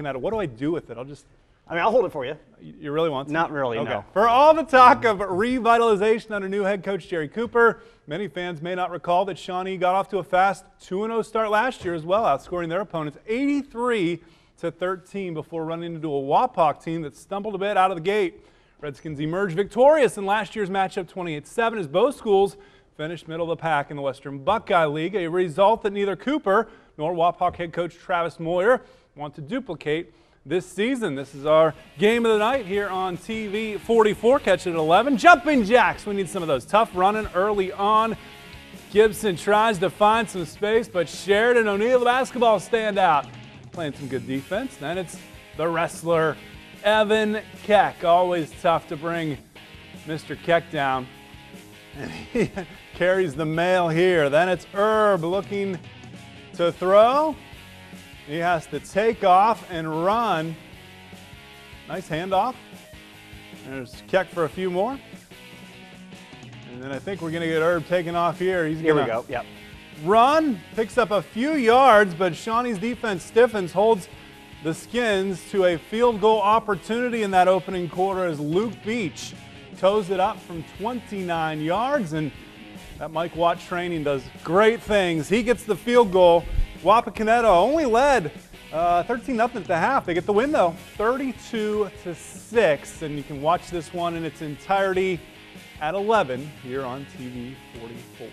What do I do with it? I'll just. I mean, I'll hold it for you. You really want to? Not really, okay. no. For all the talk of revitalization under new head coach Jerry Cooper, many fans may not recall that Shawnee got off to a fast 2-0 start last year as well, outscoring their opponents 83 to 13 before running into a Wapak team that stumbled a bit out of the gate. Redskins emerged victorious in last year's matchup 28-7 as both schools finished middle of the pack in the Western Buckeye League, a result that neither Cooper nor Wapak head coach Travis Moyer want to duplicate this season. This is our game of the night here on TV 44. Catch it at 11. Jumping jacks. We need some of those. Tough running early on. Gibson tries to find some space, but Sheridan O'Neal, the basketball standout, playing some good defense. Then it's the wrestler, Evan Keck. Always tough to bring Mr. Keck down. And he carries the mail here. Then it's Herb looking to throw. He has to take off and run. Nice handoff. There's Keck for a few more. And then I think we're going to get Herb taking off here. He's Here we go. Yep. Run, picks up a few yards, but Shawnee's defense stiffens, holds the Skins to a field goal opportunity in that opening quarter as Luke Beach toes it up from 29 yards. And that Mike Watt training does great things. He gets the field goal. Wapakoneta only led uh, 13 0 at the half. They get the win though, 32 to 6. And you can watch this one in its entirety at 11 here on TV 44.